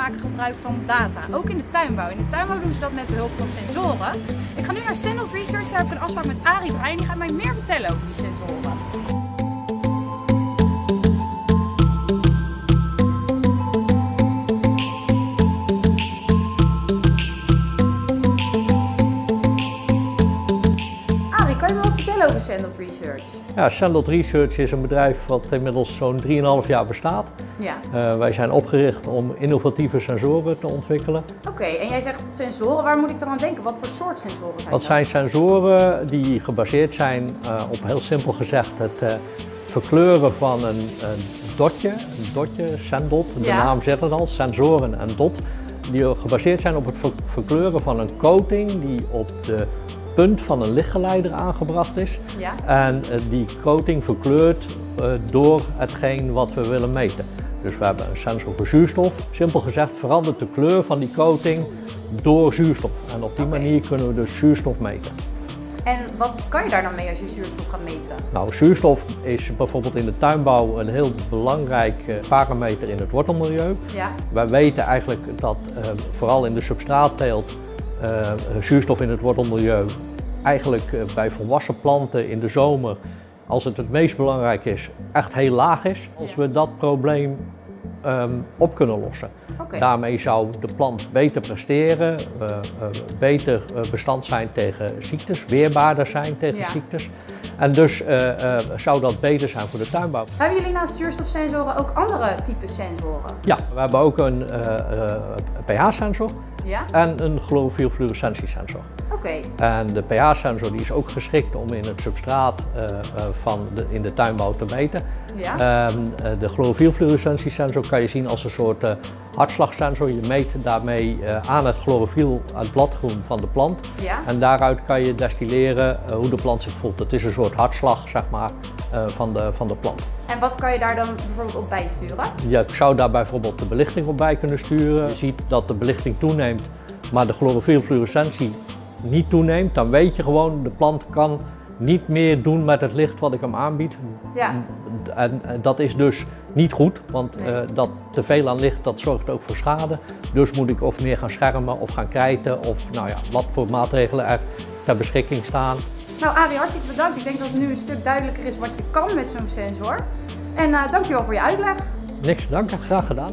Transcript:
maken gebruik van data, ook in de tuinbouw. In de tuinbouw doen ze dat met behulp van sensoren. Ik ga nu naar Sandhoff Research, daar heb ik een afspraak met Arie Brein. Die gaat mij meer vertellen over die sensoren. Vertellen over Research? Ja, Sandot Research is een bedrijf wat inmiddels zo'n 3,5 jaar bestaat. Ja. Eh, wij zijn opgericht om innovatieve sensoren te ontwikkelen. Oké, en jij zegt sensoren, waar moet ik dan aan denken? Wat voor soort sensoren zijn Dat zijn sensoren die gebaseerd zijn eh, op heel simpel gezegd het eh, verkleuren van een, een dotje, een dotje, sendot, de Ja. naam zegt het al, sensoren en dot, die gebaseerd zijn op het ver- verkleuren van een coating die op de punt van een lichtgeleider aangebracht is. Ja. En eh, die coating verkleurt eh, door hetgeen wat we willen meten. Dus we hebben een sensor voor zuurstof. Simpel gezegd verandert de kleur van die coating door zuurstof. En op die manier kunnen we dus zuurstof meten. En wat kan je daar dan mee als je zuurstof gaat meten? Nou, zuurstof is bijvoorbeeld in de tuinbouw een heel belangrijk eh, parameter in het wortelmilieu. Ja. Wij weten eigenlijk dat eh, vooral in de substraatteelt eh, zuurstof in het wortelmilieu eigenlijk eh, bij volwassen planten in de zomer, als het het meest belangrijk is, echt heel laag is. Als we dat probleem ehm, op kunnen lossen. Daarmee zou de plant beter presteren, eh, eh, beter eh, bestand zijn tegen ziektes, weerbaarder zijn tegen Ja. ziektes. En dus zou dat beter zijn voor de tuinbouw. Hebben jullie naast zuurstofsensoren ook andere type sensoren? Ja, we hebben ook een pH-sensor Ja? en een chlorofielfluorescentiesensor. Oké. En de pH-sensor die is ook geschikt om in het substraat van de, in de tuinbouw te meten. Ja? Eh, de chlorofielfluorescentiesensor kan je zien als een soort eh, hartslagsensor. Je meet daarmee eh, aan het chlorofiel, het bladgroen van de plant. Ja? En daaruit kan je destilleren eh, hoe de plant zich voelt. Het is een soort hartslag zeg maar, van, de, van de plant. En wat kan je daar dan bijvoorbeeld op bijsturen? Je zou daar bijvoorbeeld de belichting op bij kunnen sturen. Je ziet dat de belichting toeneemt, maar de chlorofielfluorescentie niet toeneemt. Dan weet je gewoon, de plant kan niet meer doen met het licht wat ik hem aanbied. Ja. En eh, dat is dus niet goed, want Nee. eh, dat te veel aan licht dat zorgt ook voor schade. Dus moet ik of meer gaan schermen of gaan krijten of nou ja, wat voor maatregelen er ter beschikking staan. Nou Arie, hartstikke bedankt. Ik denk dat het nu een stuk duidelijker is wat je kan met zo'n sensor. En eh, dankjewel voor je uitleg. Niks te danken, graag gedaan.